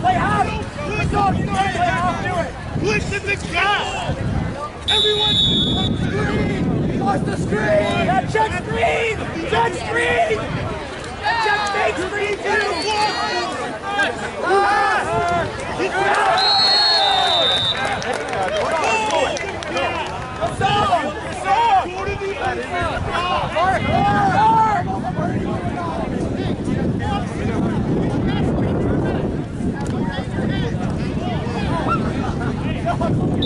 play half. Push up, play do it. Push the ground. Everyone, watch the screen. Yeah, check screen. Check screen. Check fake screen too. Ah. 后冲